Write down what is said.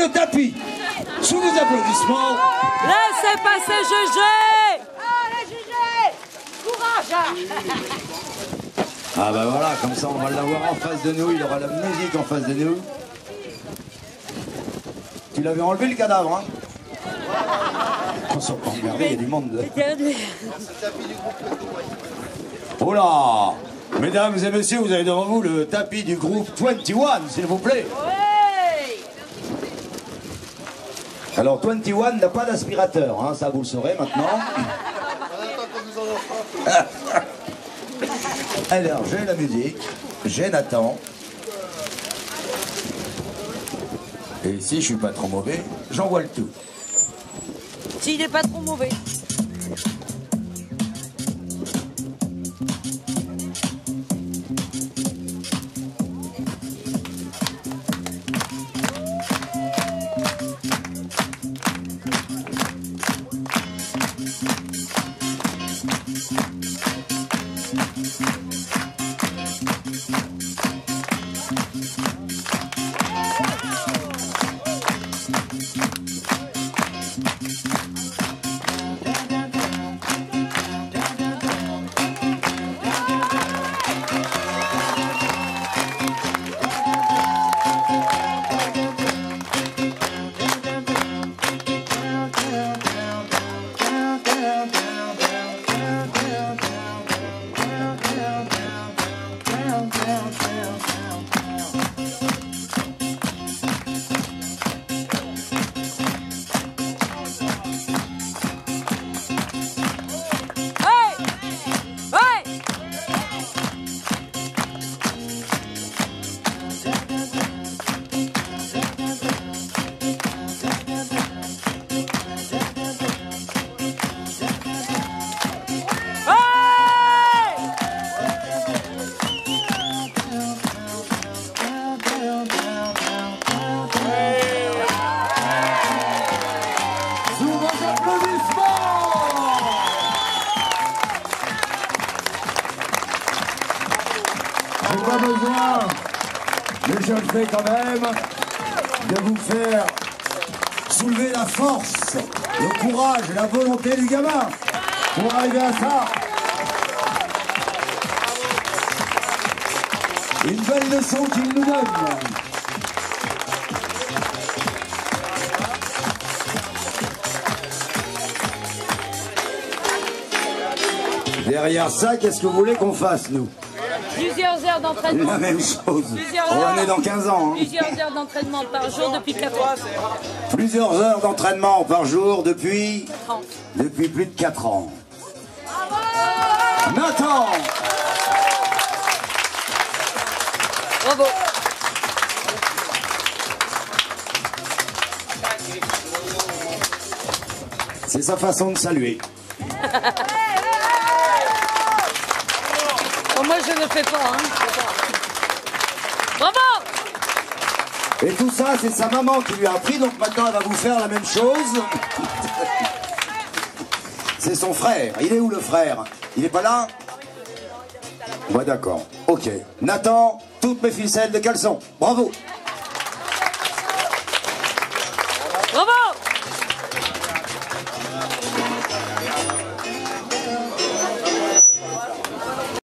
le tapis. Sous les applaudissements. Laissez passer GG Allez, Gégé Courage Ah bah voilà, comme ça on va l'avoir en face de nous, il aura la musique en face de nous. Tu l'avais enlevé le cadavre, hein On s'en pas emmerdé, il y a du monde. Oh là Mesdames et messieurs, vous avez devant vous le tapis du groupe 21, s'il vous plaît. Alors 21 n'a pas d'aspirateur, hein, ça vous le saurez maintenant. Alors j'ai la musique, j'ai Nathan. Et si je suis pas trop mauvais, j'envoie le tout. S'il n'est pas trop mauvais. Thank you. Mais je le fais quand même, de vous faire soulever la force, le courage la volonté du gamin pour arriver à ça. Une belle leçon qu'il nous donne. Derrière ça, qu'est-ce que vous voulez qu'on fasse, nous? Plusieurs heures d'entraînement. La même chose. Plusieurs On est heures. dans 15 ans. hein. Plusieurs heures d'entraînement par jour depuis 4 ans. Plusieurs heures d'entraînement par jour depuis, ans. depuis plus de 4 ans. Nathan Bravo. C'est sa façon de saluer. moi, je ne fais pas. Hein. Bravo Et tout ça, c'est sa maman qui lui a appris, donc maintenant elle va vous faire la même chose. C'est son frère. Il est où le frère? Il est pas là? Ouais, d'accord. Ok. Nathan, toutes mes ficelles de caleçon. Bravo.